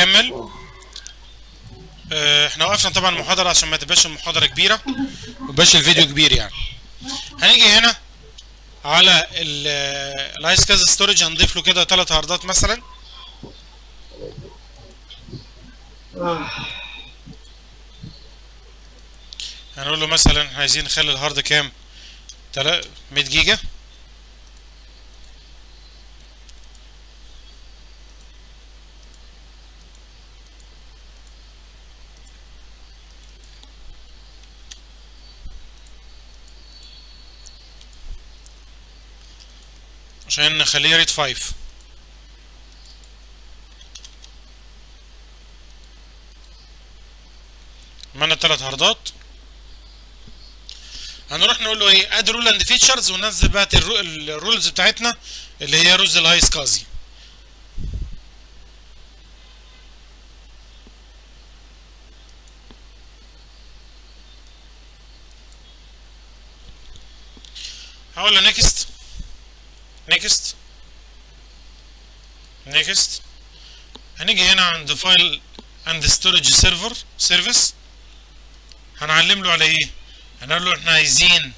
نكمل. آه، إحنا وقفنا طبعا المحاضرة عشان ما تبقاش المحاضرة كبيرة ومبقاش الفيديو كبير يعني. هنيجي هنا على ال iSCSI storage هنضيف له كده ثلاث هاردات مثلا. هنقول له مثلا عايزين نخلي ال hard كام؟ تلا- 100 جيجا. عشان نخليه RAID 5 معنا ثلاث هاردات هنروح نقول له إيه؟ add role and features وننزل بقى ال ro- ال roles بتاعتنا اللي هي roles ال iSCSI هقول له next next next هنيجي هنا عند file عند storage server service هنعلم له على إيه؟ هنقول له إحنا عايزين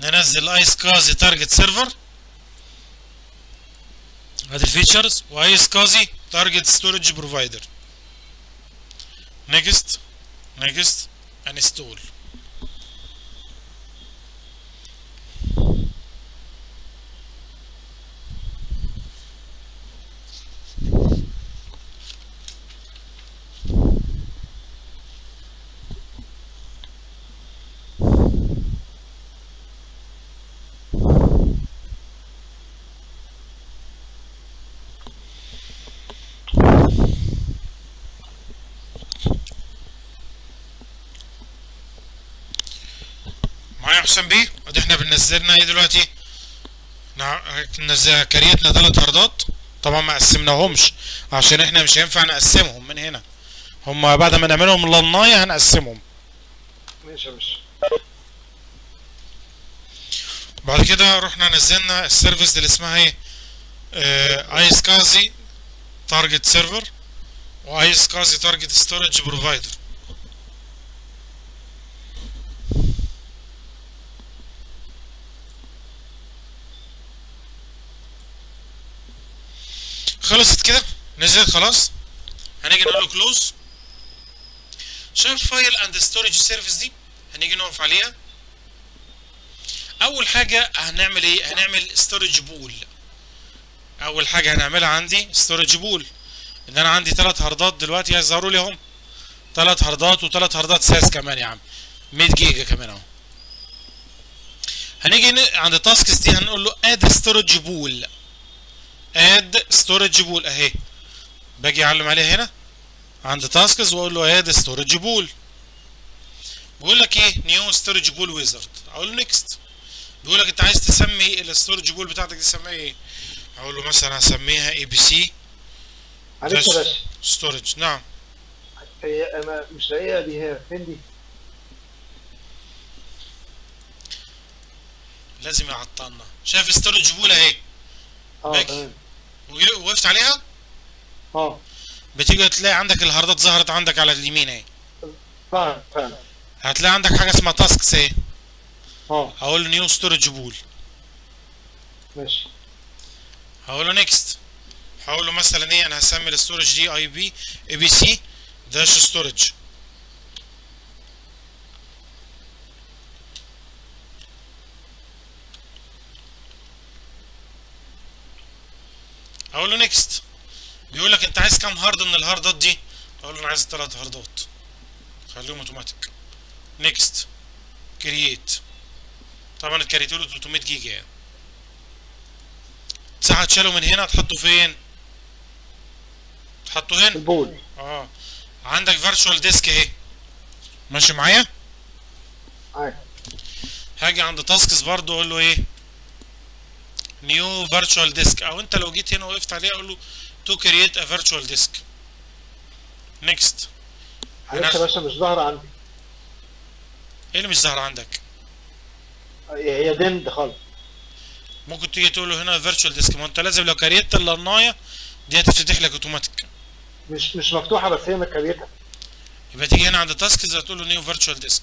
ننزل iSCSI target server ادي ال features و iSCSI target storage provider next نيكست انستول حسام بيه. ادي إحنا بننزلنا إيه دلوقتي؟ نزل كريتنا ثلاث هاردات طبعا ما قسمناهمش. عشان إحنا مش هينفع نقسمهم من هنا. هما بعد ما نعملهم للناية هنقسمهم. ماشي يا باشا. بعد كده رحنا نزلنا ال service اللي اسمها إيه؟ iSCSI target server و iSCSI target storage provider خلصت كده؟ نزلت خلاص؟ هنيجي نقول له close شايف file and storage service دي؟ هنيجي نقف عليها. أول حاجة هنعمل إيه؟ هنعمل storage pool أول حاجة هنعملها عندي storage pool إن أنا عندي ثلاث هاردات دلوقتي هيظهروا لي أهم. ثلاث هاردات وثلاث هاردات SAS كمان يا عم. 100 جيجا كمان أهو. هنيجي عند ال tasks دي هنقول له add storage pool add storage pool اهي باجي اعلم عليها هنا عند tasks واقول له add storage pool بيقول لك إيه new storage pool wizard أقول له next بيقول لك انت عايز تسمي ال storage pool بتاعتك دي تسميها إيه أقول له مثلا هسميها ABC معلش يا باشا storage نعم هي أنا مش لاقيها دي هي فين دي؟ لازم يعطلنا شايف storage pool اهي آه. تمام وقفت عليها؟ آه. بتيجي تلاقي عندك الهاردات ظهرت عندك على اليمين اهي. فاهم فاهم هتلاقي عندك حاجة اسمها tasks اهي. آه. هقول له new storage pool ماشي. هقول له next هقول له مثلا إيه أنا هسمي ال storage دي AB ABC dash storage هقول له next بيقول لك انت عايز كام hard من الهاردات دي؟ أقول له أنا عايز ثلاث هاردات. خليهم automatic next create طبعا اتكريتوا له 300 جيجا يعني. ساعتها اتشالوا من هنا تحطوا فين؟ تحطوا هنا. ال pool. آه. عندك virtual disk اهي. ماشي معايا؟ عارف هاجي عند tasks برضو أقول له إيه؟ new virtual disk أو أنت لو جيت هنا وقفت عليه أقول له to create a virtual disk next معلش يا باشا مش ظاهرة عندي. إيه اللي مش ظاهر عندك؟ هي دند خالص. ممكن تيجي تقول له هنا virtual disk ما أنت لازم لو كريت اللنايه دي هتفتح لك اوتوماتيك مش مش مفتوحة بس هي متكريتة يبقى تيجي هنا عند tasks هتقول له new virtual disk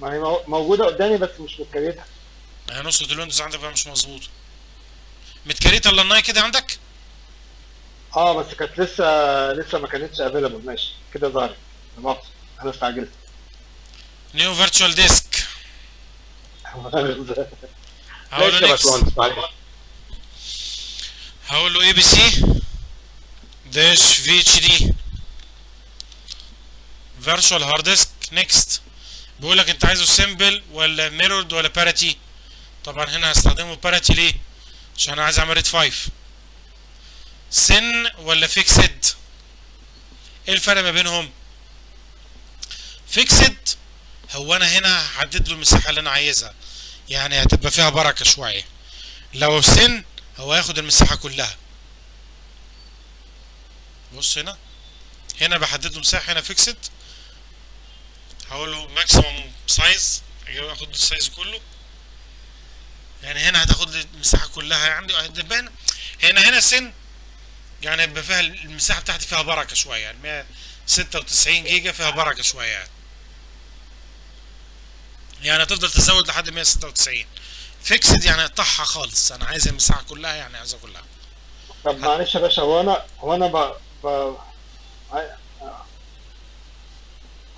ما هي مو- موجودة قدامي بس مش متكريتة هي نسخة ال Windows عندك بقى مش مظبوطة متكريتة الا كده عندك؟ آه بس كانت لسه لسه ما كانتش available ماشي. كده ظهرت. مؤاخذة أنا استعجلت. new virtual disk. هقول له next هقول له اي بي سي داش في اتش دي virtual hard disk next بيقول لك أنت عايزه simple ولا mirrored ولا parity طبعا هنا هستخدمه parity ليه؟ عشان أنا عايز أعمل RAID 5 thin ولا fixed إيه الفرق ما بينهم؟ fixed هو أنا هنا هحدد له المساحة اللي أنا عايزها. يعني هتبقى فيها بركة شوية. لو thin هو هياخد المساحة كلها. بص هنا. هنا بحدد له مساحة هنا fixed هقول له maximum size أخد ال size كله. يعني هنا هتاخد لي المساحة كلها. يعني هتبان هنا هنا thin يعني يبقى فيها المساحة بتاعتي فيها بركة شوية. يعني 196 جيجا فيها بركة شوية يعني. يعني هتفضل تزود لحد 196 fixed يعني اقطعها خالص. أنا عايز المساحة كلها يعني عايزها كلها طب معلش يا باشا هو أنا هو أنا ب... ب...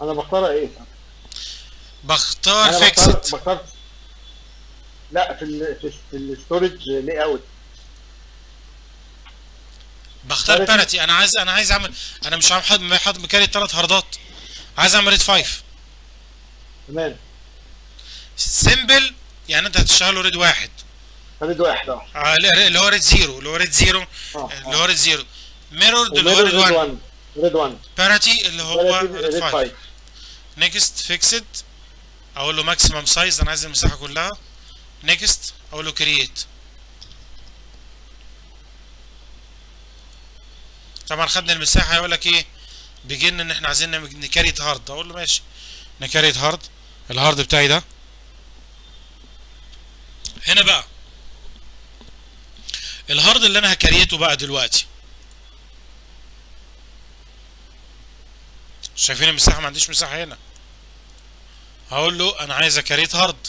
أنا بختار إيه؟ بختار fixed بختار لا في ال... في, في ال storage layout بختار parity. parity أنا عايز أنا عايز أعمل أنا مش عامل حد حد مكاري ثلاث هاردات. عايز أعمل RAID 5 تمام. simple يعني أنت هتشتغله RAID واحد. ف RAID واحد آه. آه، اللي هو RAID zero اللي هو RAID zero آه اللي هو RAID zero mirrored اللي هو RAID RAID 1 1 RAID 1 parity اللي هو RAID RAID 5 5 next fixed أقول له maximum size أنا عايز المساحة كلها. next أقول له create طبعا خدنا المساحة يقول لك إيه؟ بيجي لنا إن إحنا عايزين نكريت hard. أقول له ماشي. نكريت hard. ال hard بتاعي ده. هنا بقى. ال hard اللي أنا هكريته بقى دلوقتي. شايفين المساحة؟ ما عنديش مساحة هنا. هقول له أنا عايز أكريت hard.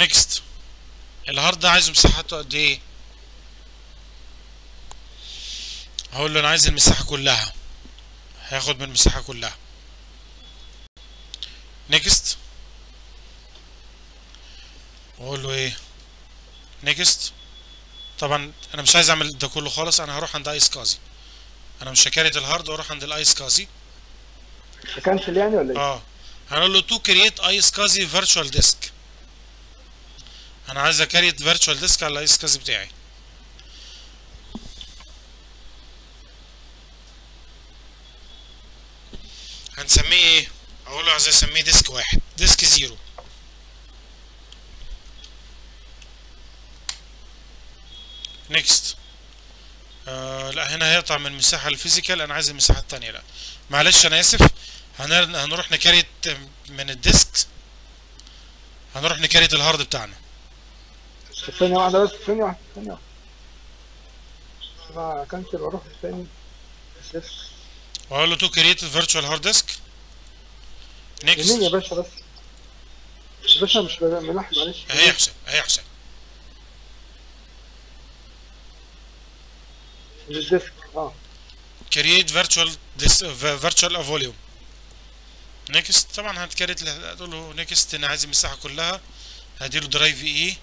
next ال hard ده عايز مساحته قد إيه؟ هقول له أنا عايز المساحة كلها. هياخد من المساحة كلها. next واقول له إيه؟ next طبعا أنا مش عايز أعمل ده كله خالص أنا هروح عند iSCSI أنا مش هكريت ال hard وأروح عند ال iSCSI cancel يعني ولا إيه؟ آه. هنقول له to create iSCSI virtual disk أنا عايز اكريت virtual disk على ال iSCSI بتاعي. هنسميه إيه؟ أقول له عايز أسميه disk واحد. disk zero next آه لا هنا هيقطع من المساحة ال physical أنا عايز المساحة التانية لا. معلش أنا آسف. هنر- هنروح نكريت من ال disk. هنروح نكريت ال hard بتاعنا. ثانية واحدة بس ثانية واحدة ثانية واحدة. cancel وأروح الثاني بس واقول له to create virtual hard disk يمين يا next باشا بس. يا باشا مش ملاحق معلش. اهي يا حسين اهي يا حسين ال disk آه create virtual virtual volume next طبعا هتكريت هتقول له next أنا عايز المساحة كلها. هديله drive E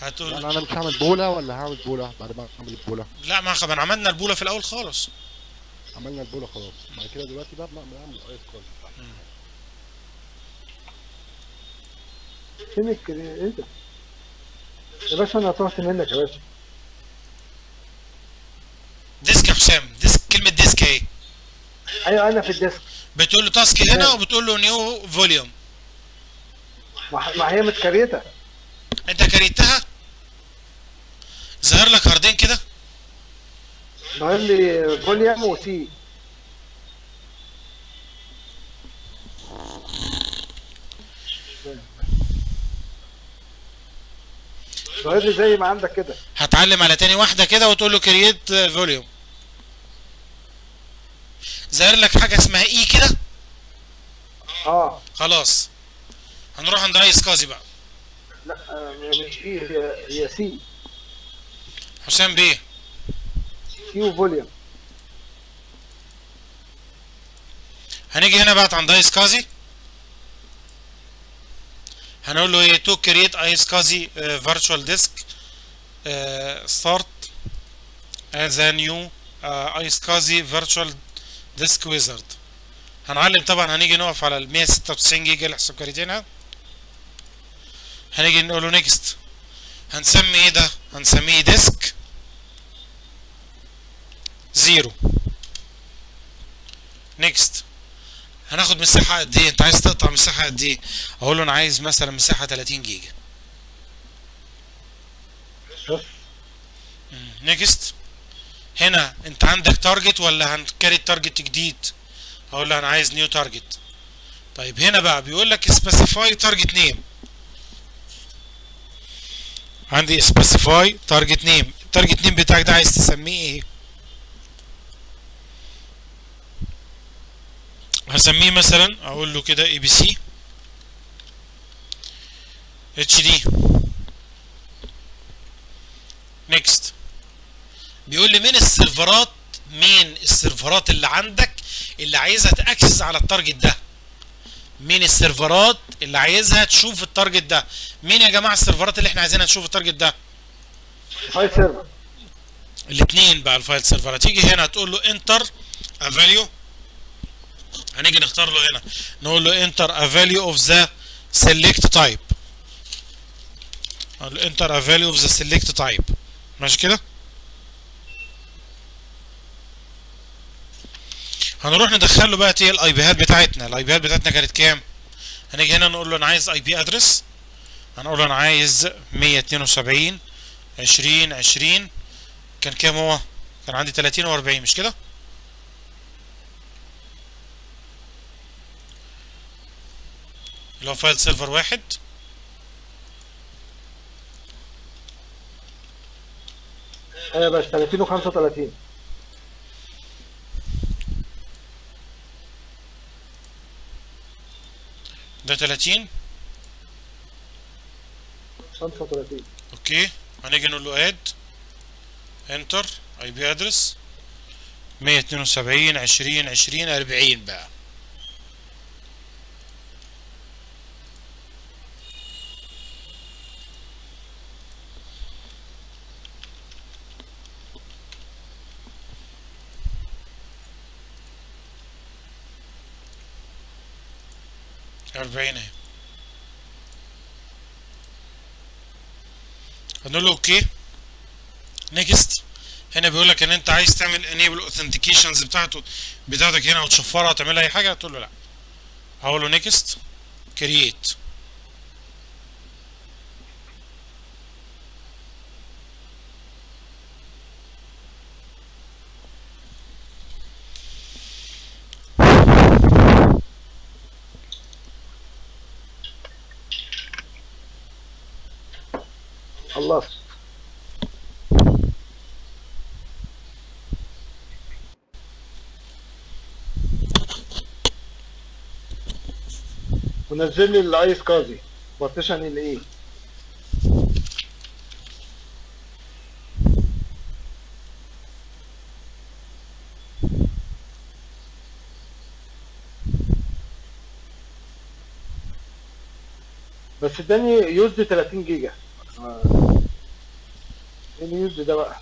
هتقول يعني أنا مش هعمل بوله ولا هعمل بوله بعد ما أعمل البوله لا ما خ- ما عملنا البوله في الأول خالص. عملنا البوله خلاص. بعد كده دلوقتي بقى بنعمل نعمل ايس كول فين ده؟ يا باشا أنا طلعت منك يا باشا. ديسك يا حسام ديسك كلمة ديسك إيه؟ أيوه أنا في الديسك. بتقول له تاسك هنا وبتقول له نيو فوليوم ما ما هي متكريتة. انت كريتها؟ ظهر لك هاردين كده؟ ظاهر لي volume و C. ظاهر لي زي ما عندك كده. هتعلم على تاني واحدة كده وتقول له create volume ظاهر لك حاجة اسمها E كده؟ آه. خلاص. هنروح عند iSCSI بقى. لا مش إيه هي هي سي حسام بيه. C و volume هنيجي هنا بقى عند iSCSI هنقول له إيه؟ to create iSCSI virtual disk start the new iSCSI virtual disk wizard هنعلم طبعا هنيجي نقف على ال 196 جيجا اللي حسب كاريتينها هنيجي نقول له next هنسمي إيه ده هنسميه disk zero next هناخد مساحة قد إيه؟ أنت عايز تقطع مساحة قد إيه؟ أقول له أنا عايز مثلا مساحة 30 جيجا. next هنا أنت عندك target ولا هن create target جديد؟ أقول له أنا عايز new target. طيب هنا بقى بيقول لك specify target name. عندي specify target name، ال target name بتاعك ده عايز تسميه إيه؟ هسميه مثلا أقول له كده ABC HD next بيقول لي مين السيرفرات مين السيرفرات اللي عندك اللي عايزها ت access على ال target ده؟ مين ال server ات اللي عايزها تشوف ال target ده؟ مين يا جماعة ال server ات اللي إحنا عايزينها تشوف التارجت ده؟ file server الاثنين بقى ال file server. هتيجي هنا تقول له enter a value هنيجي نختار له هنا. نقول له enter a value of the selected type enter a value of the selected type ماشي كده؟ هنروح ندخل له بقى إيه ال IP ات بتاعتنا. ال IP ات بتاعتنا كانت كام؟ هنيجي هنا نقول له أنا عايز IP address هنقول له أنا عايز 172 20 20 كان كام هو؟ كان عندي 30 و40 مش كده؟ اللي هو file server واحد. إيه يا باشا 30 و35 ده 30 35 okay. هنيجي نقول له add enter IP address 172 20 20 40 بقى. أربعين اهي هنقول له okay. next هنا بيقول لك إن أنت عايز تعمل enable authentications بتاعته بتاعتك هنا وتشفرها تعمل أي حاجة تقول له لا. هقول له next create خلصت ونزل لي الايس كازي بارتيشن الايه بس اداني used 30 جيجا. ال used ده بقى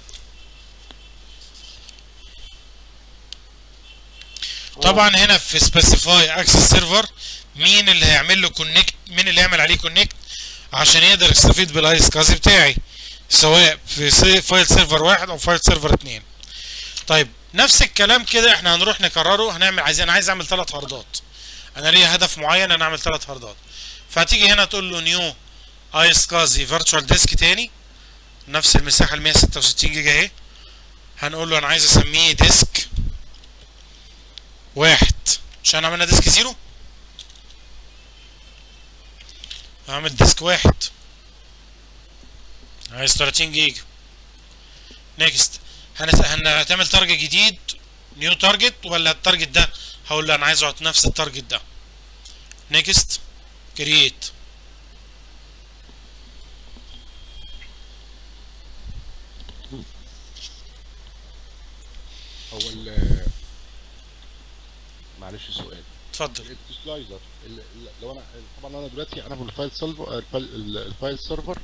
طبعا هنا في specify access server مين اللي هيعمل له connect مين اللي هيعمل عليه connect عشان يقدر يستفيد بال iSCSI بتاعي سواء في file server واحد أو file server اتنين. طيب نفس الكلام كده إحنا هنروح نكرره هنعمل عايز أنا عايز أعمل ثلاث hard ات. أنا ليا هدف معين أنا أعمل ثلاث hard ات. فهتيجي هنا تقول له new iSCSI virtual disk تاني. نفس المساحة ال 166 جيجا اهي. هنقول له أنا عايز أسميه disk واحد. عشان عملنا disk zero؟ هعمل disk واحد. عايز 30 جيجا. next. هنعمل target جديد new target ولا ال target ده؟ هقول له أنا عايز أقعد نفس ال target ده. next create هو ال معلش سؤال. اتفضل. السلايزر ال- ال- لو أنا طبعا أنا دلوقتي أنا في الفايل server ال file server.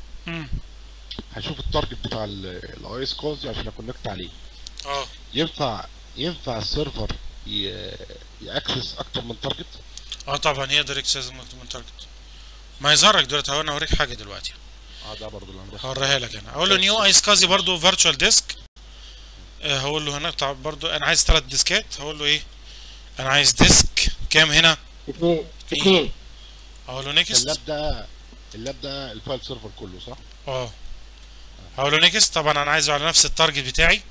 هشوف ال target بتاع ال iSCSI عشان ا connect عليه. آه. ينفع ينفع ال server ي access أكتر من target آه طبعا يقدر ي access من target ما يظهرك دلوقتي. أنا أوريك حاجة دلوقتي. آه ده برضه اللي هوريها لك أنا. أقول له new iSCSI برضو virtual disk هقول له هنا بتاع برضو أنا عايز ثلاث disk ات. هقول له إيه؟ أنا عايز disk كام هنا؟ اثنين اثنين أقول له next اللاب ده اللاب ده ال file server كله صح؟ آه. هقول له next طبعا أنا عايزه على نفس ال target بتاعي.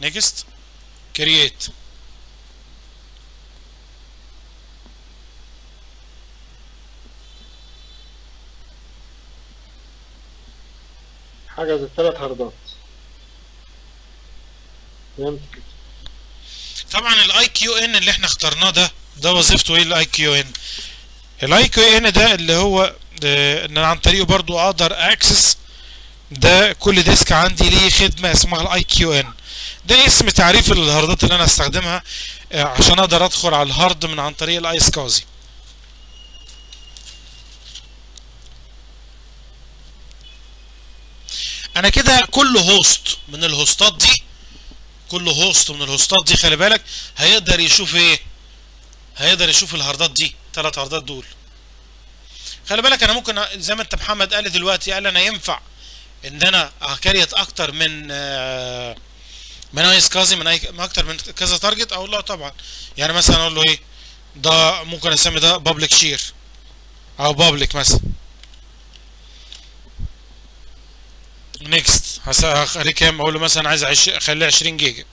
next create حاجة زي ثلاث hard ات. طبعا ال IQN اللي إحنا اخترناه ده ده وظيفته إيه ال IQN ال IQN ده اللي هو آه، إن أنا عن طريقه برضو أقدر access ده كل disk عندي ليه خدمة اسمها ال IQN ده اسم تعريف ال hard ات اللي أنا استخدمها آه، عشان أقدر أدخل على ال hard من عن طريق ال iSCSI أنا كده كل host من ال host ات دي. كل host من ال host ات دي خلي بالك هيقدر يشوف إيه؟ هيقدر يشوف ال hard ات دي ثلاث هاردات دول. خلي بالك أنا ممكن زي ما أنت محمد قال دلوقتي قال أنا ينفع إن أنا أ create أكتر من من iSCSI من, أي من أكتر من كذا target أقول له طبعا. يعني مثلا أقول له إيه؟ ده ممكن أسمي ده public share أو public مثلا. next هخليه كام أقول له مثلا عايز عش- اخليه 20 جيجا.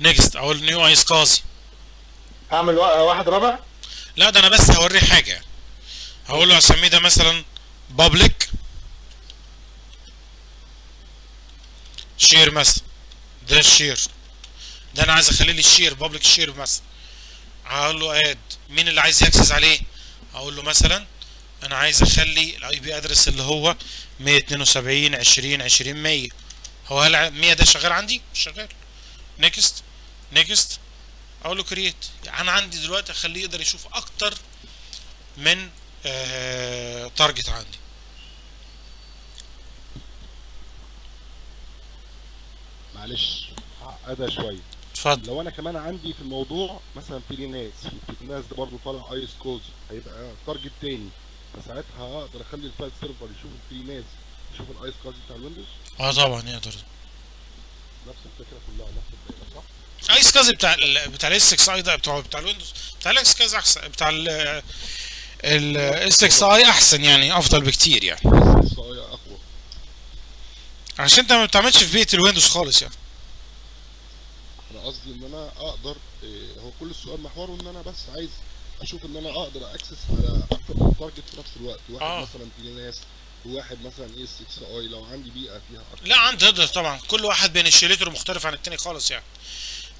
next أقول new iSCSI أعمل وا- واحد رابع؟ لا ده أنا بس هوريه حاجة. هقول له هسميه ده مثلا public share مثلا. ده ال share ده أنا عايز اخليه لي ال share public share مثلا. هقول له add مين اللي عايز ي access عليه؟ هقول له مثلا أنا عايز أخلي ال IP address اللي هو 172 20 20 100 هو هل 100 ده شغال عندي؟ مش شغال. next next أقول له create أنا عندي دلوقتي أخليه يقدر يشوف أكتر من target عندي. معلش عقدها شوية. اتفضل. لو أنا كمان عندي في الموضوع مثلا في ناس في ناس ده برضه طالع iSCSI هيبقى target تاني. فساعتها أقدر أخلي ال file server يشوف ال FreeNAS يشوف الآيس كوز بتاع الويندوز؟ آه طبعا يقدر نفس الفكرة كلها نفس الدايره صح؟ آيس كازي بتاع ال بتاع الاس 6 آي ده بتاع بتاع الويندوز بتاع الاس كازي أحسن بتاع ال الاس 6 آي أحسن يعني أفضل بكتير يعني. بس آي أقوى. عشان أنت ما بتعملش في بيئة الويندوز خالص يعني. أنا قصدي إن أنا أقدر إيه، هو كل السؤال محوره إن أنا بس عايز أشوف إن أنا أقدر اكسس على أكتر من تارجت في نفس الوقت. واحد آه. مثلا في ناس وواحد مثلا اي 6 اي لو عندي بيئة فيها أكتر. لا عندي تقدر طبعا. كل واحد بين الشيليتور مختلف عن التاني خالص يعني.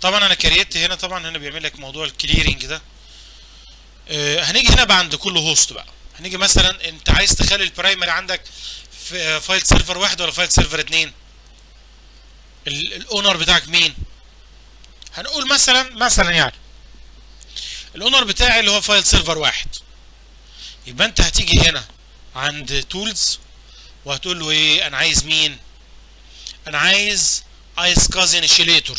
طبعا أنا كريت هنا طبعا هنا بيعمل لك موضوع الكليرنج ده. آه هنيجي هنا بقى عند كل هوست بقى. هنيجي مثلا أنت عايز تخلي البرايمري عندك في فايل سيرفر واحد ولا فايل سيرفر اتنين؟ ال- الاونر بتاعك مين؟ هنقول مثلا مثلا يعني. الأونر بتاعي اللي هو فايل سيرفر واحد. يبقى أنت هتيجي هنا عند tools وهتقول له إيه؟ أنا عايز مين؟ أنا عايز iSCSI initiator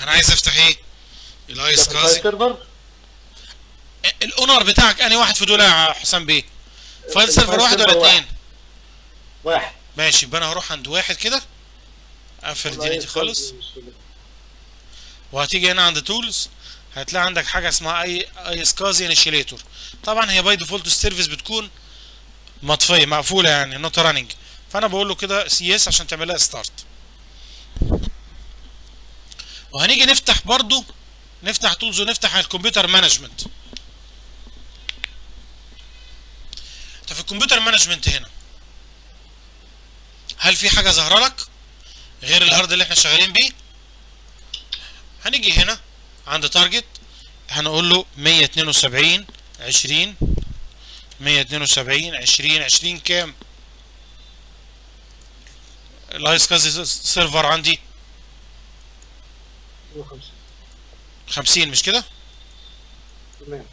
أنا عايز أفتح إيه؟ ال iSCSI server ال owner بتاعك أنهي واحد في دول يا حسام بيه؟ file server واحد ولا اتنين؟ واحد. ماشي يبقى أنا هروح عند واحد كده. اقفل دي خالص. وهتيجي هنا عند tools. هتلاقي عندك حاجة اسمها أي iSCSI initiator طبعا هي by default ال service بتكون مطفية مقفولة يعني not running فأنا بقول له كده yes عشان تعمل لها start وهنيجي نفتح برضو نفتح tools ونفتح ال computer management انت في ال computer management هنا. هل في حاجة ظاهرة لك غير ال hard اللي إحنا شغالين بيه؟ هنيجي هنا. عند target هنقول له 172 20 172 20 20 كام؟ ال iSCSI server عندي 52 50 مش كده؟ تمام.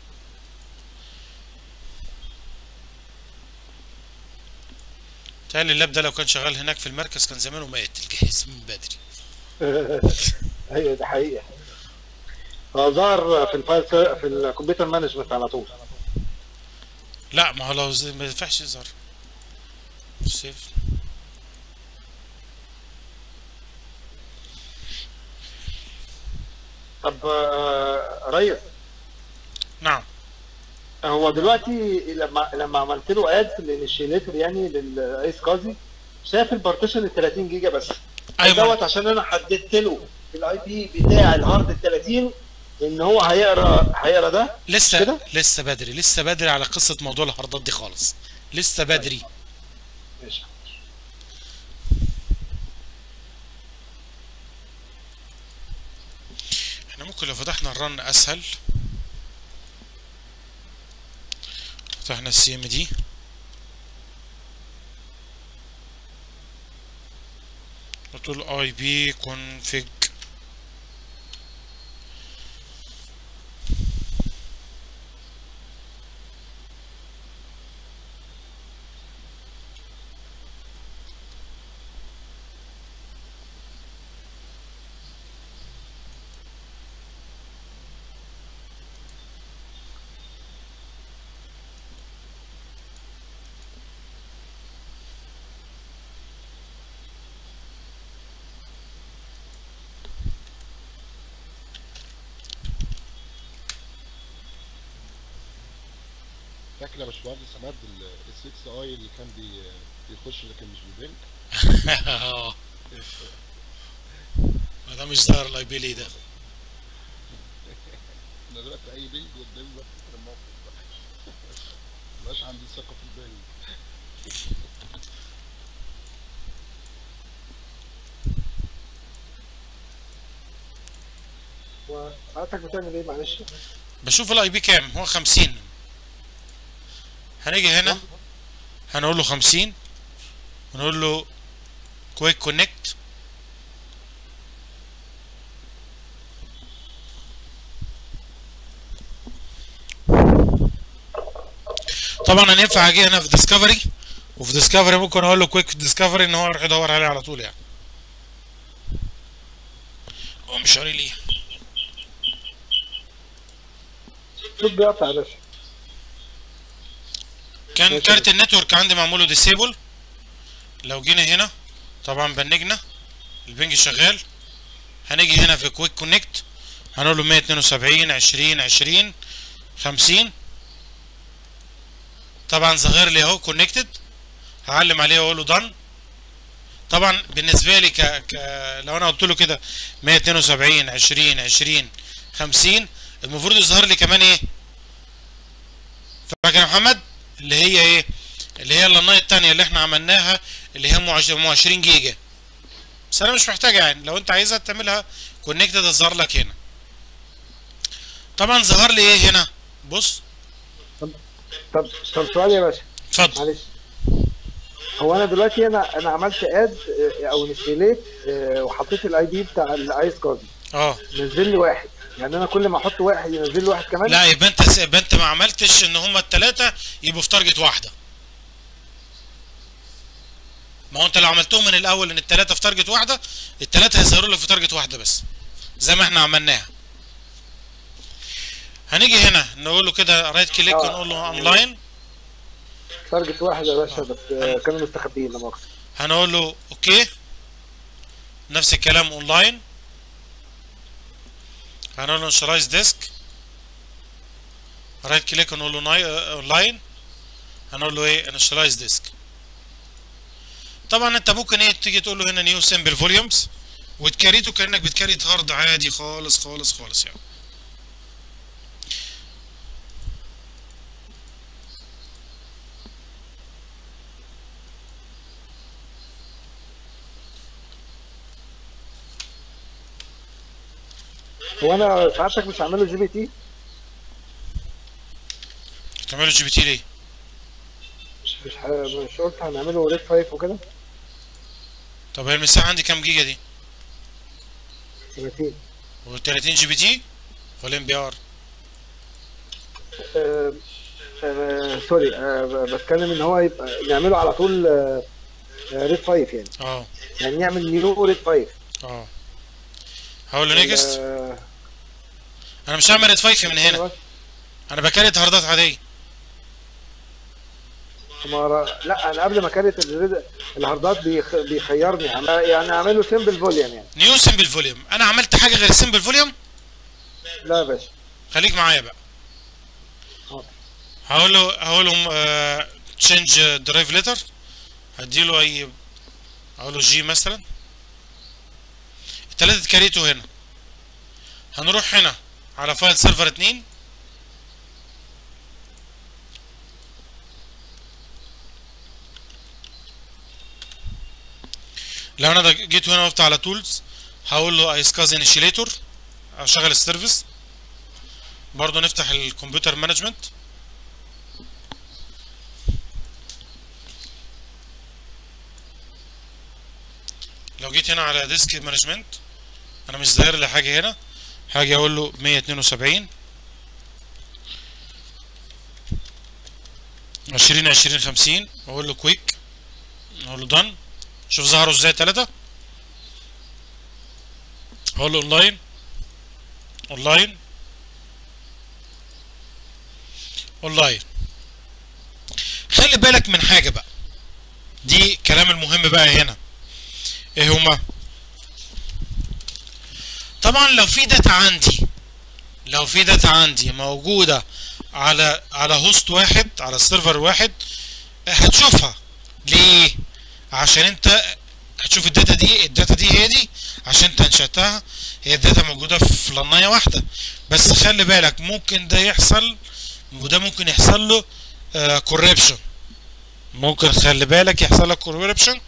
تهيألي ال lab ده لو كان شغال هناك في المركز كان زمانه مات الجهاز من بدري. أيوه ده حقيقة. هو ظهر في ال file في ال computer management على طول. لا ما هو لو ما ينفعش يظهر save طب آه، ريس. نعم. هو دلوقتي لما لما عملت له add في ال initiator يعني لل iSCSI شاف ال partition ال 30 جيجا بس. أيوه. دوت عشان أنا حددت له ال IP بتاع ال hard ال 30 إن هو هيقرا هيقرأ ده؟ لسه كده؟ لسه بدري لسه بدري على قصة موضوع ال hard ات دي خالص. لسه بدري. ماشي. إحنا ممكن لو فتحنا ال run أسهل. فتحنا ال CMD وتقول ipconfig فاكر يا باشمهندس عماد ال 6 اي اللي كان بي بيخش لكن مش بيبنك ما ده مش ظاهر الاي بي ليه ده. أنا دلوقتي أي بينج قدامي بفتكر الموقف ده مبقاش عندي ثقة في البينج وساعتك بتعمل إيه؟ معلش. بشوف ال IP كام؟ هو 50 هنيجي هنا هنقول له 50 ونقول له quick connect طبعا أنا ينفع أجي هنا في discovery وفي discovery ممكن أقول له quick discovery إن هو يروح يدور عليه على طول يعني. هو مش قاري ليه بيقطع يا باشا. كان. كارت ال network عندي معموله disable لو جينا هنا طبعا بنجنا. ال ping شغال. هنيجي هنا في quick connect هنقول له 172 20 20 50 طبعا ظاهر لي أهو connected هعلم عليه واقول له done طبعا بالنسبة لي ك... ك... لو أنا قلت له كده 172 20 20 50 المفروض يظهر لي كمان إيه؟ فاكر يا محمد؟ اللي هي إيه؟ اللي هي اللنايه التانية اللي إحنا عملناها اللي هي ام 20 جيجا. بس أنا مش محتاجها يعني. لو أنت عايزها تعملها connected تظهر لك هنا. طبعا ظهر لي إيه هنا؟ بص. طب طب سؤال يا باشا. اتفضل. معلش. هو أنا دلوقتي أنا أنا عملت add أو install it وحطيت ال ID بتاع ال iSCSI آه. نزل لي واحد. يعني أنا كل ما أحط واحد ينزل لي واحد كمان لا يبقى أنت يبقى أنت ما عملتش إن هما التلاتة يبقوا في target واحدة. ما هو أنت لو عملتهم من الأول إن التلاتة في target واحدة التلاتة هيظهروا لك في target واحدة بس زي ما إحنا عملناها. هنيجي هنا نقول له كده right click آه. ونقول له اونلاين تارجت واحد يا باشا بس آه، كانوا مستخبيين لا مؤاخذة هنقول له OK نفس الكلام اونلاين هنقول له initialize disk right click ونقول له اونلاين هنقول له إيه initialize disk طبعا انت ممكن إيه تيجي تقول له هنا new simple volumes وتكريته كأنك بتكريت هارد عادي خالص خالص خالص يعني. هو أنا ساعتك مش هعمله جي بي تي؟ تعملوا GPT ليه؟ مش مش, ح... مش قلت هنعمله RAID 5 وكده؟ طب هي المساحة عندي كام جيجا دي؟ 30 و 30 جي بي تي ولا ام بي ار؟ sorry آه، بتكلم إن هو يبقى نعمله على طول آه، آه، RAID 5 يعني. آه. يعني نعمل نيو ريد 5 آه. هقول له next أنا مش هعمل RAID 5 من هنا. أنا بكريت هاردات عادية. ما- لا أنا قبل ما كانت الهاردات بيخ... بيخيرني. يعني اعمله simple volume يعني. new simple volume أنا عملت حاجة غير ال simple volume لا يا باشا. خليك معايا بقى. هقول له هقول له change drive letter هديله E هقول له G مثلا. التلاته اتكريتوا هنا. هنروح هنا على file server 2 لو أنا جيت هنا وقفت على tools هقول له iSCSI initiator أشغل ال service برضو نفتح ال computer management لو جيت هنا على disk management أنا مش ظاهر لي حاجة هنا. هاجي أقول له 172 20 20 50 واقول له quick أقول له done شوف ظهروا إزاي. ثلاثة أقول له online online online خلي بالك من حاجة بقى. دي كلام المهم بقى هنا. إيه هما؟ طبعا لو في data عندي لو في data عندي موجودة على على host واحد على server واحد هتشوفها. ليه؟ عشان انت هتشوف ال data دي ال data دي هي دي عشان انت انشأتها هي ال data موجودة في لناية واحدة. بس خلي بالك ممكن ده يحصل وده ممكن يحصل له corruption ممكن خلي بالك يحصل لك corruption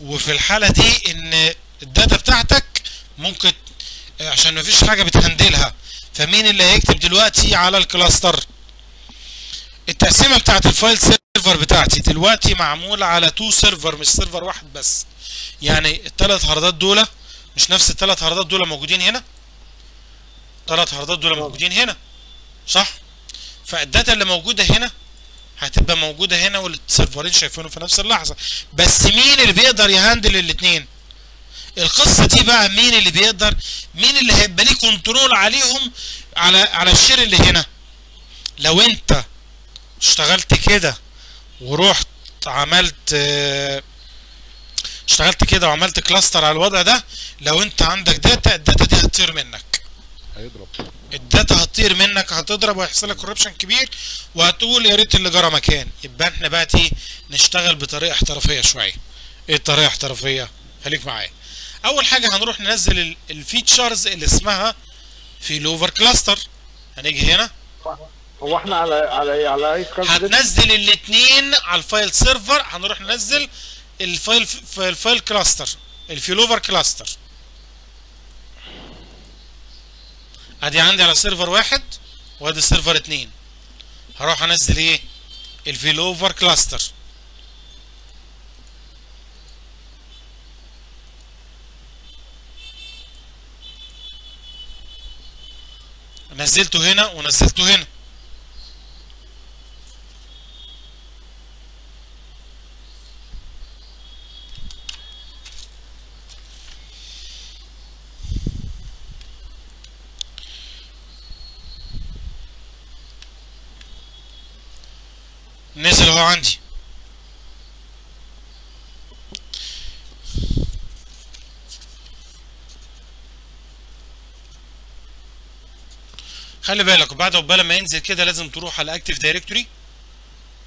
وفي الحالة دي إن ال data بتاعتك ممكن آه، عشان مفيش حاجة بتهندلها. فمين اللي هيكتب دلوقتي على ال cluster؟ التقسيمة بتاعت ال file server بتاعتي دلوقتي معمولة على two server مش server واحد بس. يعني الثلاث هاردات دول مش نفس الثلاث هاردات دول موجودين هنا؟ ثلاث هاردات دول موجودين هنا صح؟ فال data اللي موجودة هنا هتبقى موجودة هنا والسيرفرين شايفينه في نفس اللحظة. بس مين اللي بيقدر يهندل الاتنين؟ القصة دي بقى مين اللي بيقدر مين اللي هيبقى ليه control عليهم على على ال share اللي هنا؟ لو انت اشتغلت كده ورحت عملت اشتغلت كده وعملت cluster على الوضع ده لو انت عندك data ال data دي هتطير منك. هيضرب. ال data هتطير منك هتضرب وهيحصل لك corruption كبير وهتقول يا ريت اللي جرى ما كان. يبقى إحنا بقى إيه نشتغل بطريقة احترافية شوية. إيه الطريقة الاحترافية؟ خليك معايا. أول حاجة هنروح ننزل ال- ال features اللي اسمها failover cluster هنيجي هنا. هو إحنا على على على أي هتنزل الاثنين على ال file server هنروح ننزل ال file في ال file cluster ال failover cluster أدي عندي على server واحد وأدي server اتنين. هروح أنزل إيه؟ ال failover cluster نزلته هنا ونزلته هنا. نزل اهو عندي. خلي بالك بعد عقبال ما ينزل كده لازم تروح على Active Directory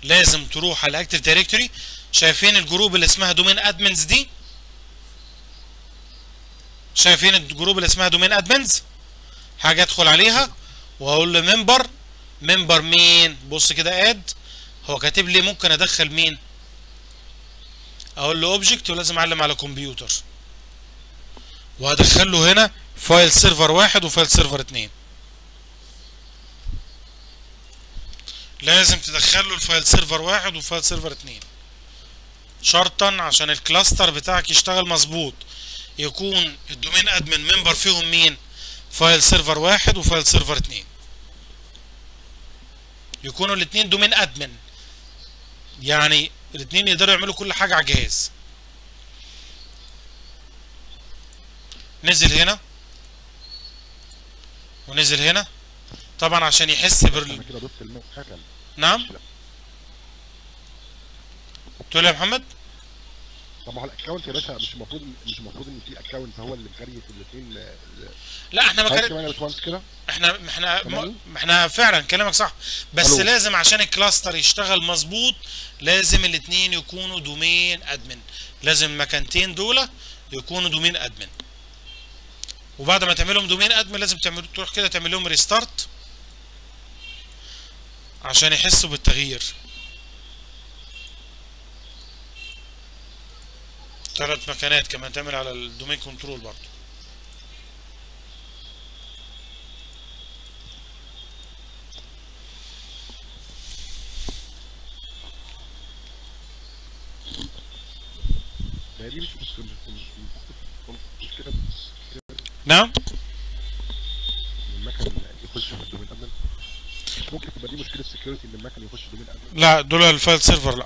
لازم تروح على Active Directory شايفين ال group اللي اسمها Domain Admins دي؟ شايفين ال group اللي اسمها Domain Admins حاجة ادخل عليها واقول له member member مين؟ بص كده add هو كاتب لي ممكن أدخل مين؟ أقول له object ولازم أعلم على كمبيوتر وهدخل له هنا file server واحد و file server اتنين. لازم تدخل له ال file server واحد و file server اتنين. شرطا عشان ال cluster بتاعك يشتغل مظبوط. يكون ال domain admin member فيهم مين؟ file server واحد و file server اتنين. يكونوا الاتنين domain admin. يعني الاتنين يقدروا يعملوا كل حاجة على الجهاز نزل هنا. ونزل هنا. طبعا عشان يحس بال نعم. تقول يا محمد؟ طب ما هو ال account يا باشا مش المفروض مش المفروض إن في account هو اللي م create الاثنين لا إحنا ما كان كده؟ إحنا إحنا إحنا فعلا كلامك صح. بس ألو. لازم عشان ال cluster يشتغل مظبوط لازم الاتنين يكونوا domain admin. لازم المكانتين دول يكونوا domain admin. وبعد ما تعملهم domain admin لازم تعمل تروح كده تعمل لهم restart عشان يحسوا بالتغيير. ثلاث مكانات كمان تعمل على ال domain control برضه. نعم ان المكن يخش في ال domain admin مش ممكن تبقى دي مشكلة security ان المكن يخش في ال domain admin لا دول الفايل سيرفر لا.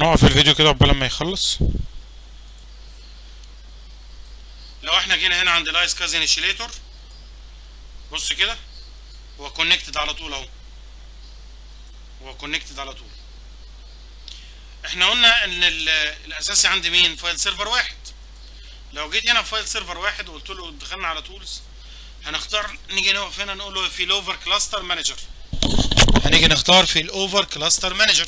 نوقف الفيديو كده قبل ما يخلص؟ لو إحنا جينا هنا عند ال iSCSI initiator بص كده هو connected على طول اهو. هو connected على طول. إحنا قلنا ان ال- الاساسي عندي مين؟ file server واحد. لو جيت هنا file server واحد وقلت له دخلنا على tools هنختار نيجي نقف هنا نقول له failover cluster manager هنيجي نختار failover cluster manager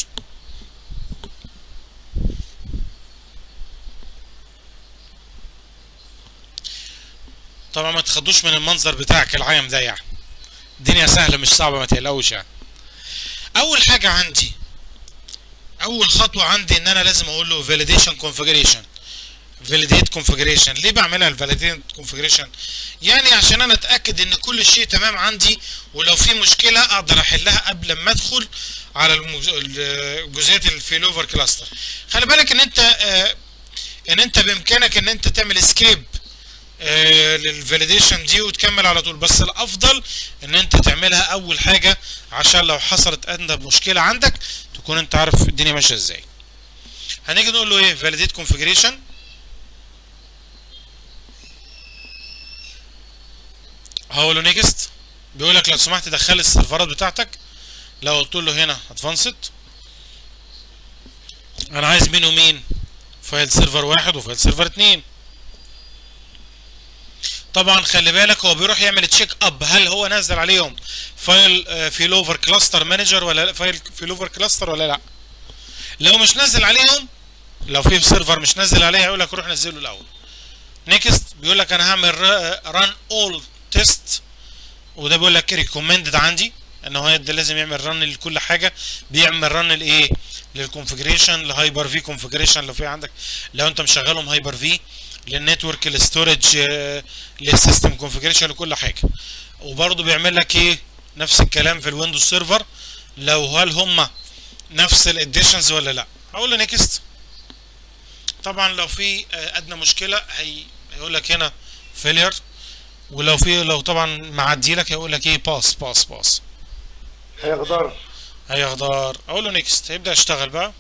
طبعا ما تخدوش من المنظر بتاعك العايم ده يعني. الدنيا سهلة مش صعبة ما تقلقوش يعني. أول حاجة عندي أول خطوة عندي إن أنا لازم أقول له validation configuration. validate configuration. ليه بعملها ال validate configuration يعني عشان أنا أتأكد إن كل شيء تمام عندي ولو في مشكلة أقدر أحلها قبل ما أدخل على الجزئيات ال failover cluster خلي بالك إن أنت آه، إن أنت بإمكانك إن أنت تعمل skip لل validation دي وتكمل على طول. بس الأفضل إن أنت تعملها أول حاجة عشان لو حصلت ادنى مشكلة عندك تكون أنت عارف الدنيا ماشية إزاي. هنيجي نقول له إيه؟ validate configuration هقول له next بيقول لك لو سمحت دخل ال server ات بتاعتك. لو قلت له هنا advanced أنا عايز مين؟ ومين file server واحد و file server اتنين. طبعا خلي بالك هو بيروح يعمل check up هل هو نزل عليهم فايل failover cluster manager ولا لا؟ فايل failover cluster ولا لا؟ لو مش نزل عليهم لو في server مش نزل عليها يقول لك روح نزله الأول. next بيقول لك أنا هعمل run all test وده بيقول لك recommended عندي إن هو ده لازم يعمل run لكل حاجة. بيعمل run لإيه؟ لل configuration ل Hyper-V configuration لو في عندك لو أنت مشغلهم Hyper-V لل network لل storage لل system configuration لكل حاجة. وبرضه بيعمل لك إيه؟ نفس الكلام في ال Windows Server. لو هل هم نفس ال editions ولا لأ؟ هقول له next طبعا لو في آه، أدنى مشكلة هي هيقول لك هنا failure ولو في لو طبعا معدي لك هيقول لك إيه؟ pass pass pass هيغدر. هيخضر أقول له next هيبدأ يشتغل بقى.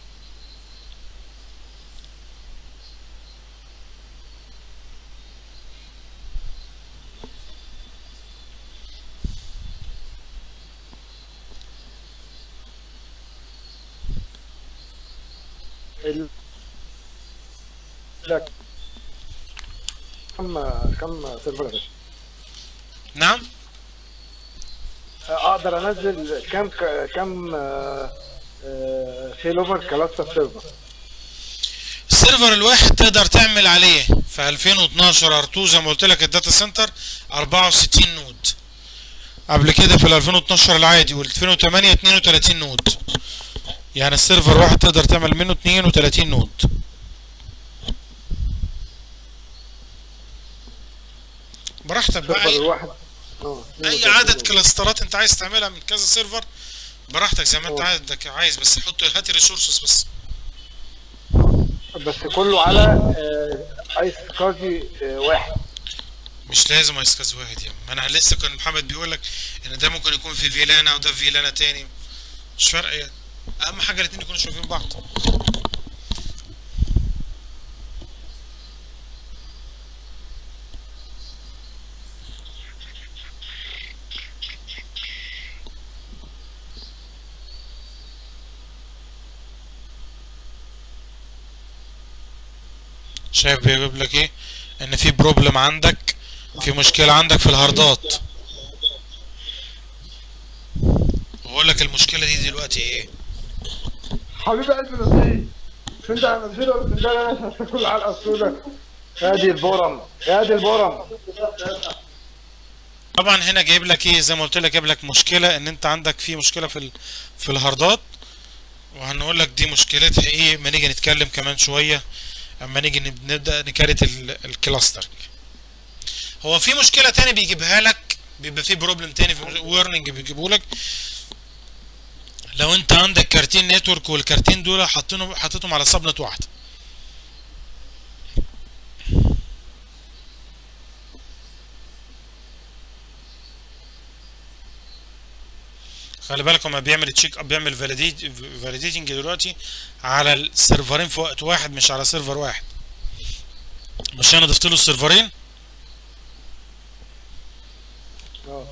لك كم كم server يا باشا؟ نعم. أقدر أنزل كم كم failover cluster server ال server الواحد تقدر تعمل عليه في 2012 R2 زي ما قلت لك ال Datacenter 64 node. قبل كده في ال 2012 العادي وال 2008 32 node. يعني ال server واحد تقدر تعمل منه 32 node. براحتك بقى. ال server أي- الواحد آه أي عدد كلاسترات أنت عايز تعملها من كذا server براحتك زي ما أنت أوه. عندك عايز بس حط هات resources بس. بس كله على آه، iSCSI آه، واحد. مش لازم iSCSI واحد يا. ما أنا لسه كان محمد بيقول لك إن ده ممكن يكون في فيلانا وده في فيلانا تاني. مش فارقة يعني أهم حاجة الاتنين يكونوا شايفين بعض. شايف بيجيب لك إيه إن في problem عندك في مشكلة عندك في الهاردات. واقول لك المشكلة دي دلوقتي إيه؟ حبيب قلبي نصيب ده فين ده أنا هاكل على السوداء يا دي البورم يا دي البورم. طبعا هنا جايب لك إيه؟ زي ما قلت لك جايب لك مشكلة إن أنت عندك في مشكلة في. في الهاردات. وهنقول لك دي مشكلتها إيه؟ ما نيجي نتكلم كمان شوية اما نيجي نب- نبدأ ن create ال... ال cluster هو في مشكلة تاني بيجيبها لك بيبقى في problem تاني في warning بيجيبه لك. لو انت عندك كارتين network والكارتين دول حاطينهم حاططهم على subnet واحدة. خلي بالك هما بيعمل check up بيعمل validate validating دلوقتي على السيرفرين في وقت واحد مش على server واحد. مش أنا ضفت له السيرفرين؟ آه.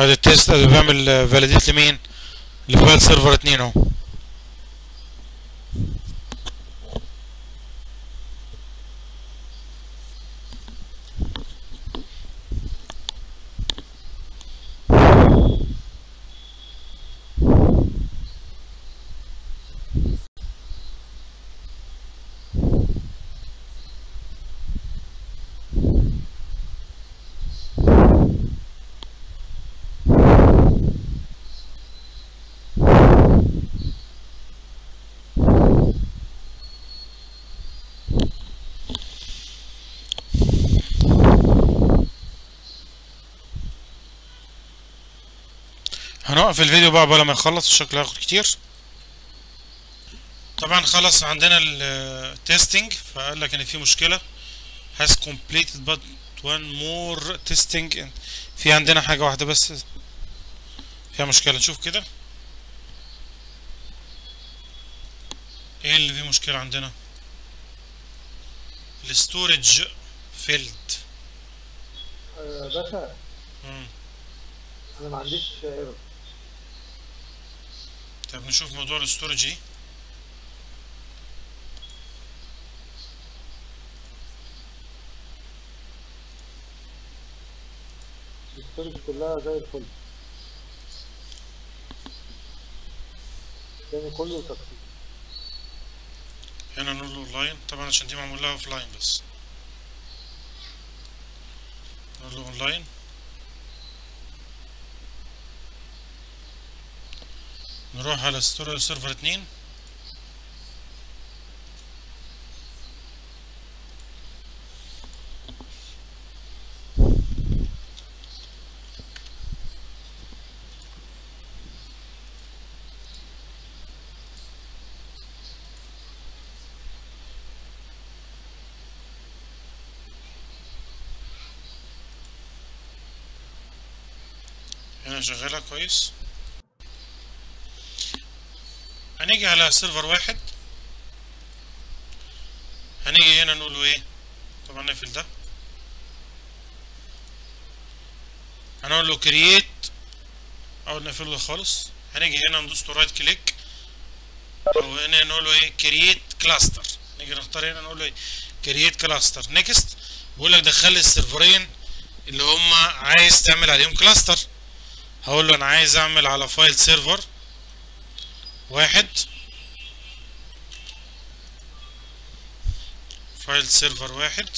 هذا ال test بيعمل validate لمين؟ ل file server اتنين أهو. هنوقف الفيديو بقى قبل ما نخلص الشكل هياخد كتير. طبعا خلص عندنا ال testing فقال لك إن في مشكلة. Has completed but one more testing. في عندنا حاجة واحدة بس. فيها مشكلة. نشوف كده. إيه اللي فيه مشكلة عندنا؟ ال storage failed آه، باشا. أنا ما عنديش error. طب نشوف موضوع ال storage إيه ال storage كلها زي الفل. يعني كله تقسيم. هنا نقول له اونلاين. طبعا عشان دي معمول لها offline بس. نقول له اونلاين. نروح على سيرفر اتنين. هنا شغالة كويس. هنيجي على server واحد. هنيجي هنا نقول له إيه؟ طبعا نقفل ده. هنقول له create أو نقفله خالص. هنيجي هنا ندوس right click أو هنا نقول له إيه؟ create cluster نيجي نختار هنا نقول له إيه؟ create cluster next بيقول لك دخل لي السيرفرين اللي هم عايز تعمل عليهم cluster هقول له أنا عايز أعمل على file server واحد. file server واحد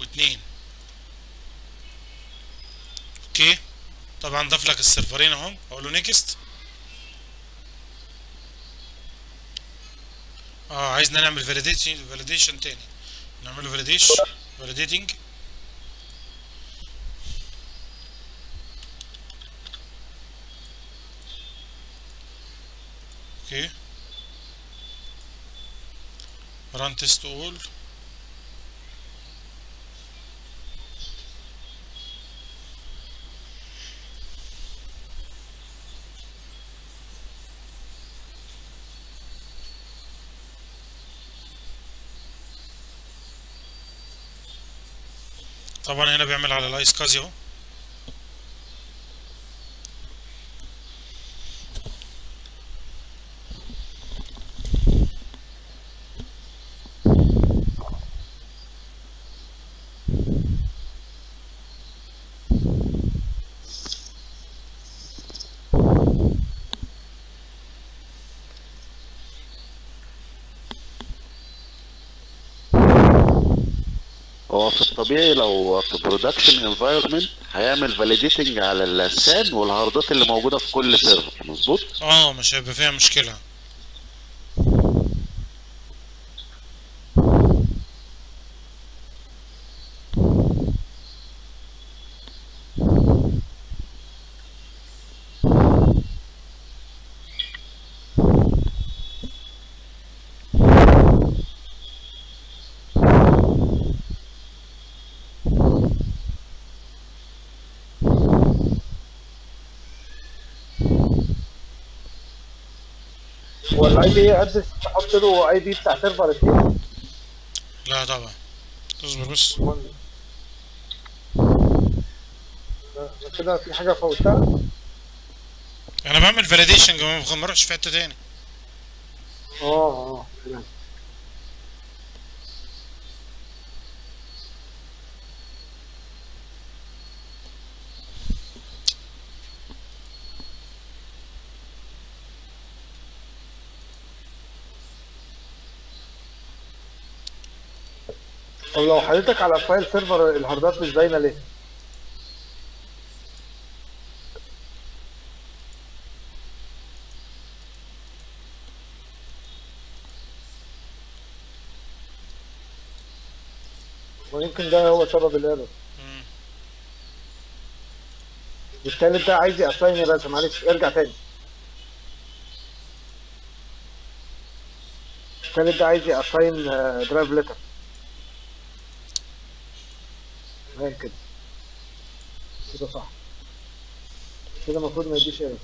واتنين. okay. طبعا ضاف لك السيرفرين اهم أقول له next آه عايزنا نعمل validation validation تاني. نعمله فاليديشن validating okay. run test all طبعا هنا بيعمل على الآيس كازي اهو في الطبيعي لو في production environment هيعمل validating على السان والهاردات اللي موجودة في كل server مظبوط؟ آه مش هيبقى فيها مشكلة. هو ال IP address تحط له IP بتاع server اتنين لا طبعا. اصبر بس. ده كده في حاجة فوتها؟ أنا بعمل validation ما اروحش في حتة تاني. آه آه. طب لو حضرتك على file server الهاردات مش باينة ليه؟ ويمكن ده هو سبب ال error مم. والتالت ده عايز يا باشا معلش ارجع تاني التالت ده عايز ي assign drive letter تمام كده. كده صح. كده المفروض ما يديش error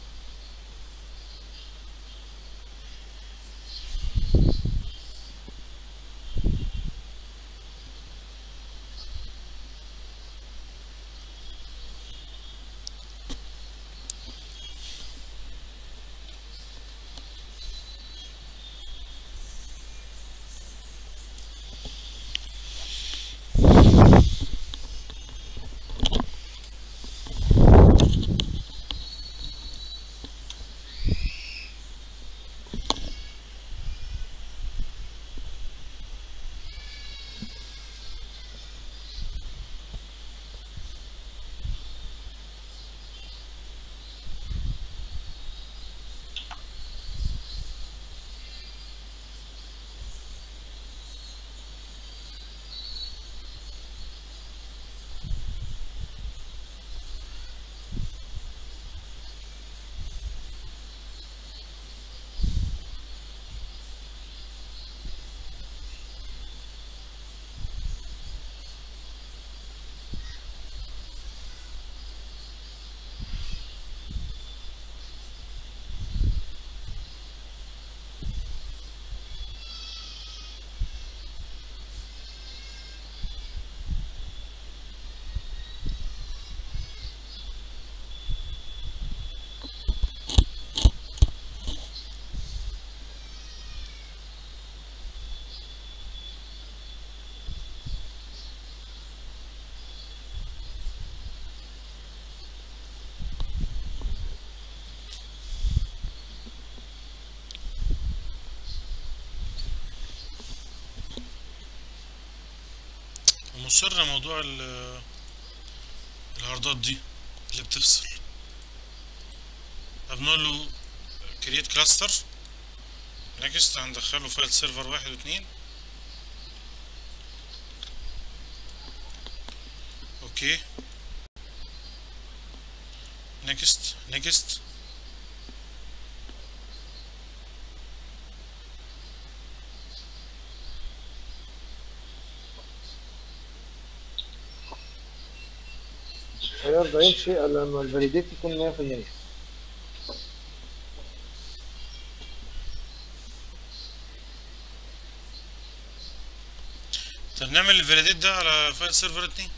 مصر موضوع ال- الهاردات دي اللي بتفصل. فبنقول له create cluster next هندخله file server واحد واتنين. okay next next هيرضى يمشي الا لما الفاليديت يكون 100% طب نعمل الفاليديت ده على فايل سيرفر اتنين؟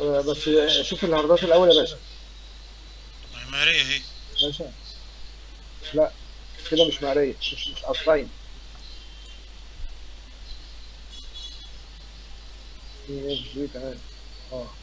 آه، بس شوف الهاردات الأول يا باشا. معمارية أهي. باشا لا كده مش معرية مش مش قطعين في اف جي كمان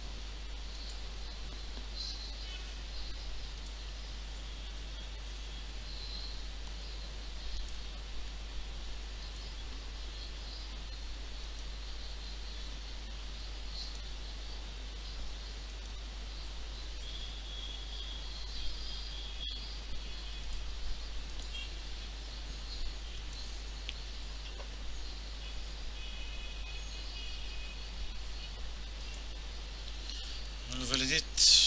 آه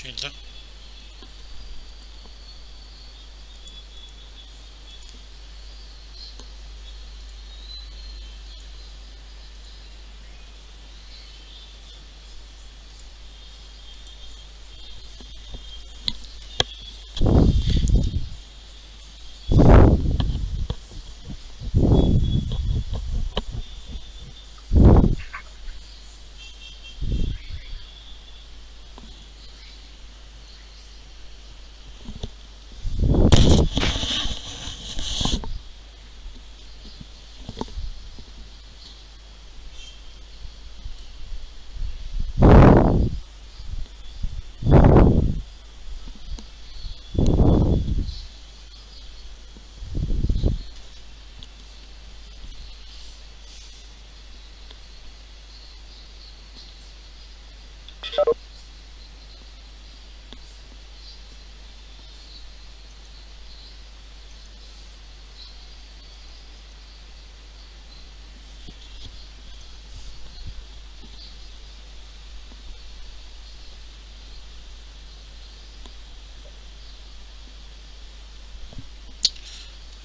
shield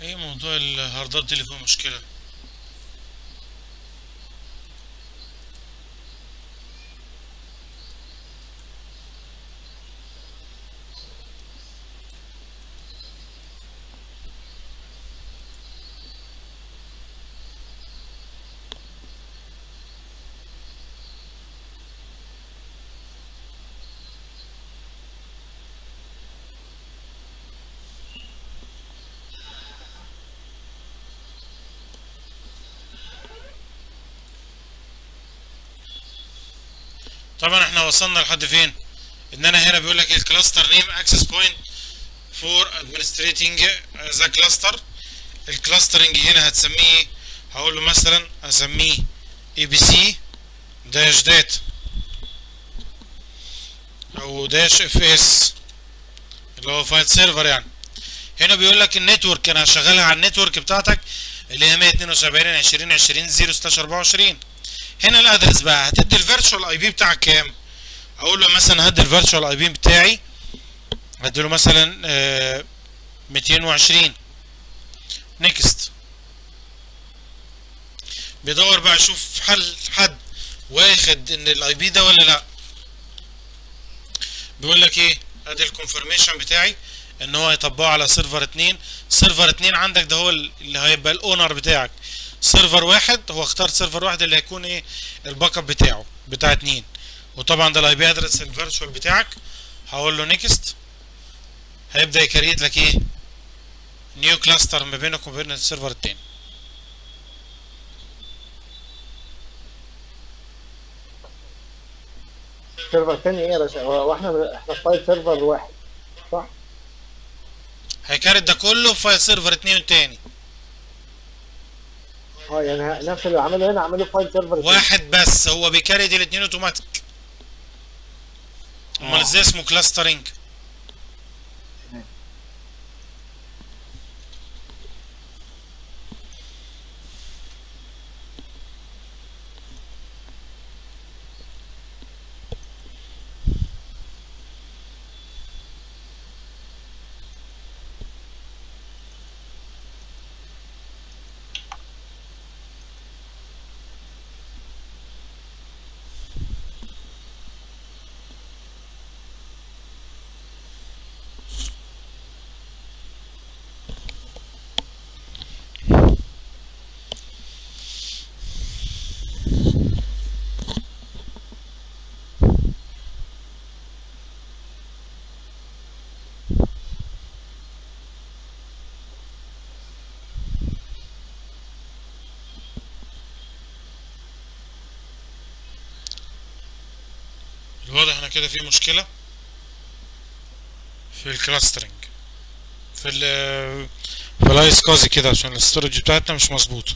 إيه موضوع الهاردات دي اللي فيها مشكلة؟ طبعا إحنا وصلنا لحد فين؟ ان أنا هنا بيقول لك ال cluster name access point for administering the cluster ال clustering هنا هتسميه هقول له مثلا اسميه ABC dash dat أو dash FS اللي هو file server يعني. هنا بيقول لك ال network أنا هشغلها على ال network بتاعتك اللي هي 172 20 20 0 16 24 هنا ال address بقى. هتدي ال virtual IP بتاعك كام؟ أقول له مثلا هدي ال virtual IP بتاعي. هدي له مثلا آه 220 next بيدور بقى يشوف حل حد واخد إن ال IP ده ولا لا. بيقول لك إيه؟ ادي ال confirmation بتاعي إن هو يطبقه على server اتنين. server اتنين عندك ده هو اللي هيبقى ال owner بتاعك. server واحد هو اختار server واحد اللي هيكون إيه ال backup بتاعه بتاع اتنين. وطبعا ده ال IP address ال virtual بتاعك. هقول له next هيبدأ ي create لك إيه new cluster ما بينك وبين ال server التاني. server تاني إيه يا باشا؟ هو إحنا إحنا في file server واحد صح؟ هي create ده كله في file server اتنين التاني آه يعني نفس اللي عمله هنا عمله file server. واحد بس هو بي create الاتنين اوتوماتيك امال آه. إزاي اسمه clustering الواضح إن كده في مشكلة في ال clustering في ال في ال iSCSI كده عشان ال storage بتاعتنا مش مظبوطة.